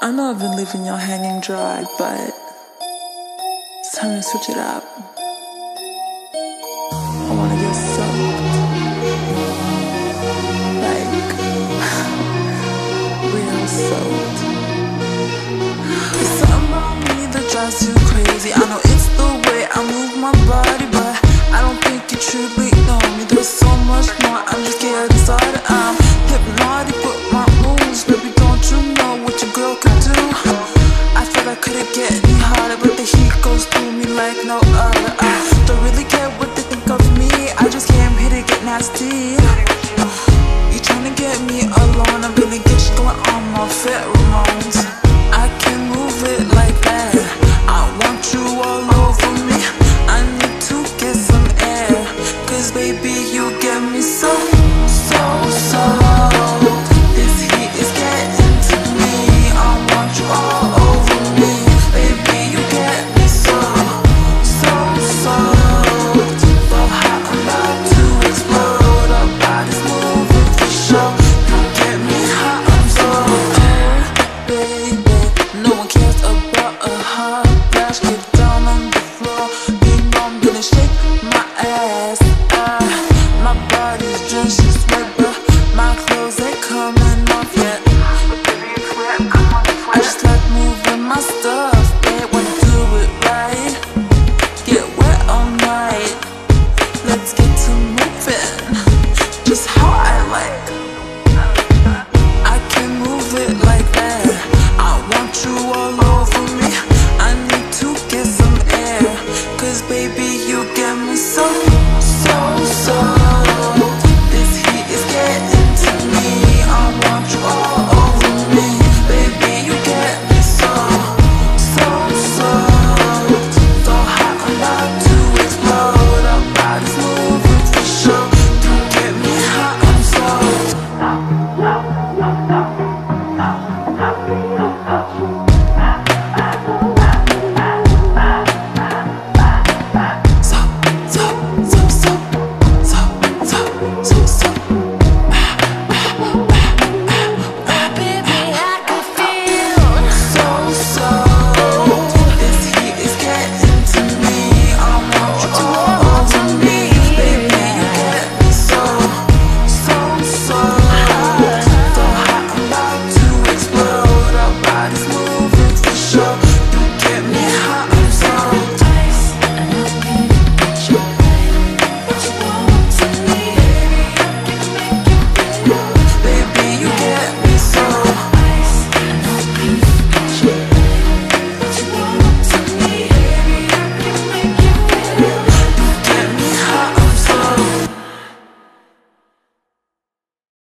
I know I've been leaving y'all hanging dry, but it's time to switch it up. I wanna get soaked. Like, real soaked. There's something about me that drives you crazy. I know like no other. I don't really care what they think of me. I just came here to get nasty. You tryna get me alone. I'm gonna get you going on my pheromones. I can move it like that. I want you all over me. I need to get some air. Cause baby you get me so land.